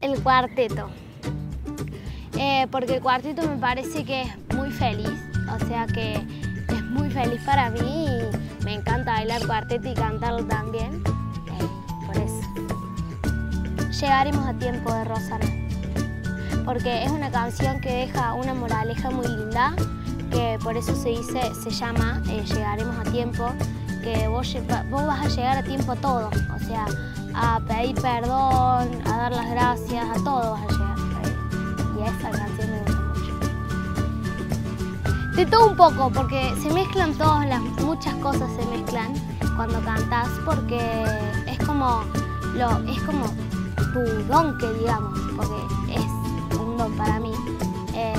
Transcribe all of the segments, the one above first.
El cuarteto. Eh, porque el cuarteto me parece que es muy feliz, o sea que es muy feliz para mí y me encanta bailar cuarteto y cantarlo también, eh, por eso. Llegaremos a tiempo de Rosana, porque es una canción que deja una moraleja muy linda, que por eso se dice, se llama eh, Llegaremos a tiempo, que vos, vos vas a llegar a tiempo a todo, o sea, a pedir perdón, a dar las gracias, a todo vas a llegar. Y esa canción me gusta mucho. De todo un poco, porque se mezclan todas las, muchas cosas se mezclan cuando cantas, porque es como, lo, es como tu don que digamos, porque es un don para mí. Eh,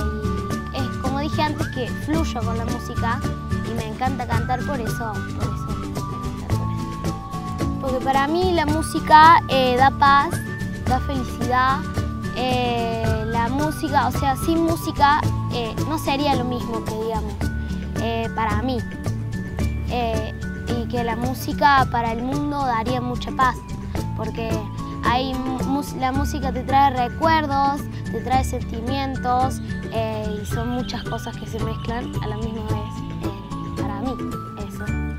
es como dije antes que fluyo con la música y me encanta cantar por eso porque para mí la música eh, da paz, da felicidad. Eh, la música, o sea, sin música eh, no sería lo mismo que digamos, para mí. y que la música para el mundo daría mucha paz, porque hay, la música te trae recuerdos, te trae sentimientos y son muchas cosas que se mezclan a la misma vez para mí. cuando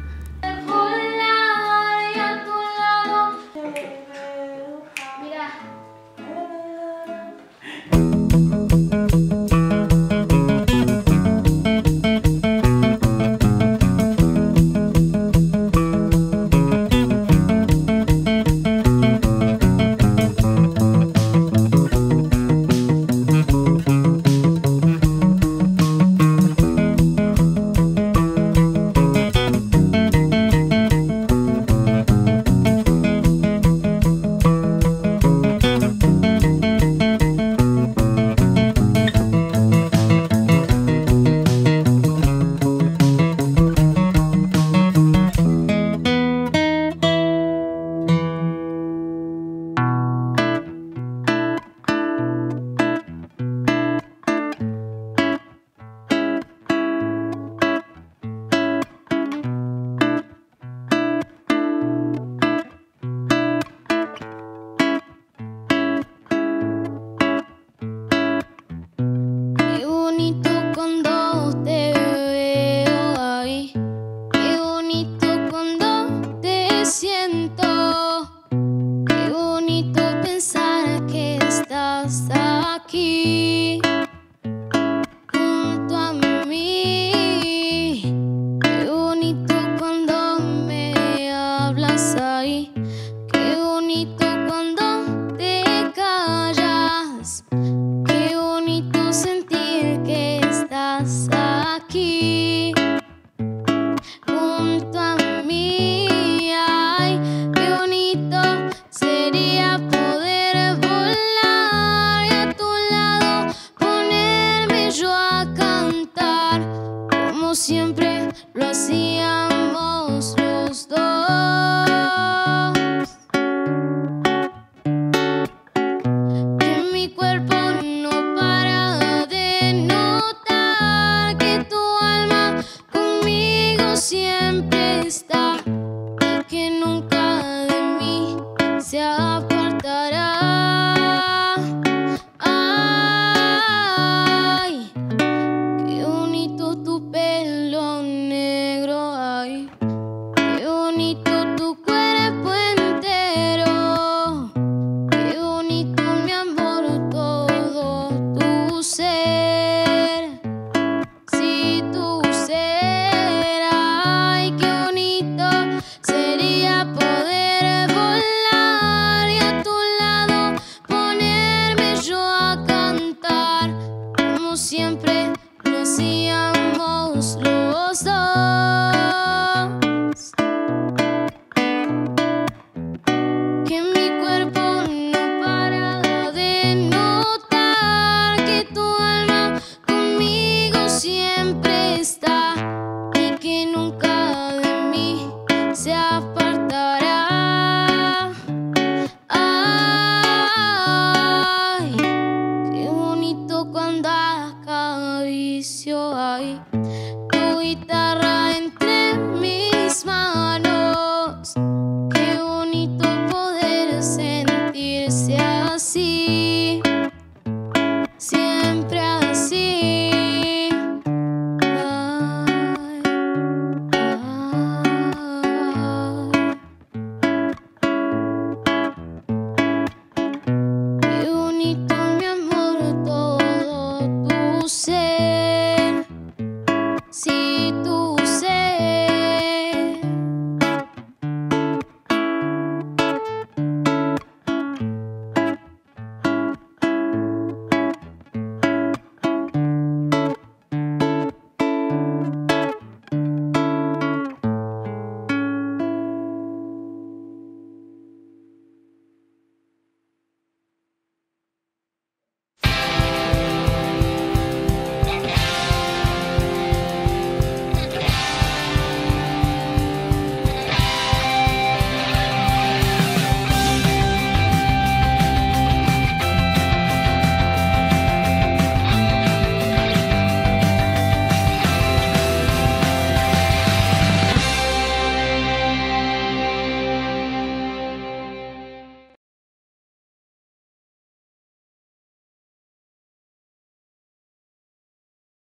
acaricio